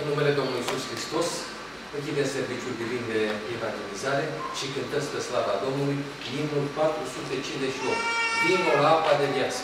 În numele Domnului Iisus Hristos, închidem serviciul divin de evangelizare și cântăm spre slava Domnului imnul 458. Vino la apa de viață.